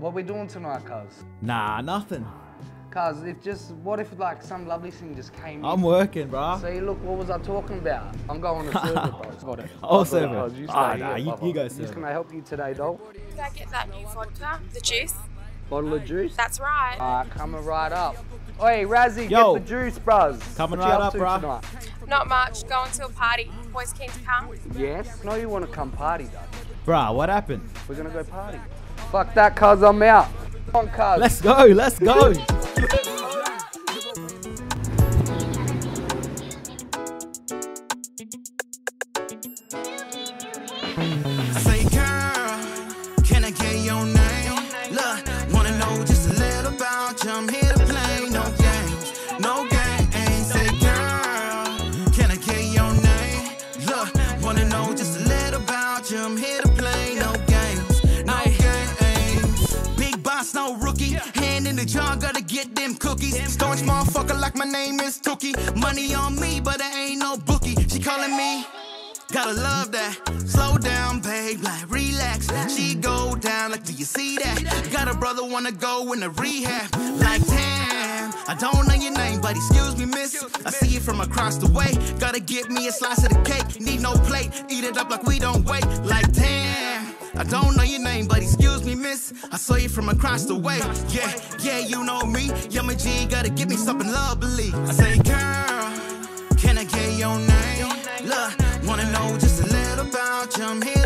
What we doing tonight, cuz? Nah, nothing. Cuz, if just, what if like some lovely thing just came I'm in? working, bro. See, look, what was I talking about? I'm going to serve it, bro. Got it. I'll I've serve it, it. You Ah, stay nah, here, you- Papa. you go Who's serve it. gonna help you today, doll? Did I get that new vodka? The juice? Bottle of juice? That's right. Ah, coming right up. Oi, Razzy, Yo. get the juice, bros. Coming what right up, up, to bruh. Tonight? Not much. Going to a party. Boys keen to come? Yes. No, you want to come party, though. Bruh, what happened? We're gonna go party. Fuck that, cuz I'm out. On, cuz. Let's go, let's go. The jar, gotta get them cookies. Staunch motherfucker like my name is Tookie. Money on me, but I ain't no bookie. She calling me. Gotta love that. Slow down, babe, like relax. She go down, like, do you see that? Got a brother wanna go in the rehab. Like, damn, I don't know your name, but excuse me, miss. I see you from across the way. Gotta get me a slice of the cake. Need no plate, eat it up like we don't wait. Like, damn, I don't know your name, but excuse me, miss. I saw you from across the way. Yeah, yeah, you know me. Yeah, my G, gotta give me something lovely. I say, girl. Can I get your name? Look, wanna know just a little about you. I'm here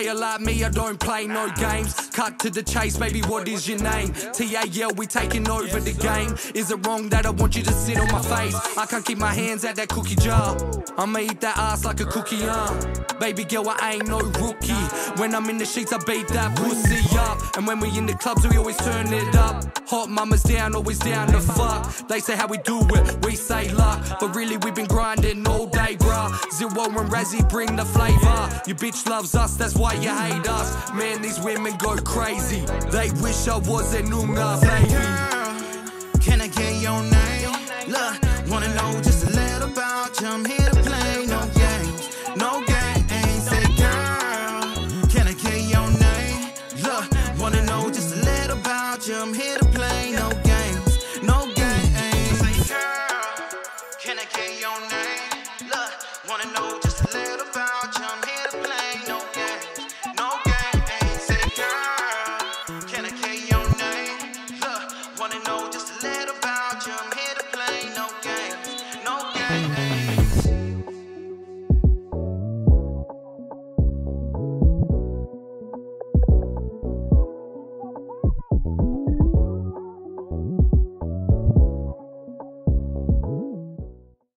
player like me, I don't play no games. Cut to the chase, baby, what is your name? TAL, we taking over the game. Is it wrong that I want you to sit on my face? I can't keep my hands out that cookie jar. I'ma eat that ass like a cookie, uh. Baby girl, I ain't no rookie. When I'm in the sheets, I beat that pussy up. And when we in the clubs, we always turn it up. Hot mamas down, always down to fuck. They say how we do it, we say luck. But really, we've been grinding all day, bruh. Zero and Razzy bring the flavor. Your bitch loves us, that's why why you hate us. Man, these women go crazy. They wish I was an Oonga baby. Girl, can I get your name? Look, wanna know just a little about you. I'm here to play no games, no games. Say, girl, can I get your name? Look, wanna know just a little about you. I'm here to play no games, no games. Say, girl, can I get your name? Look, wanna know just a little about Bye.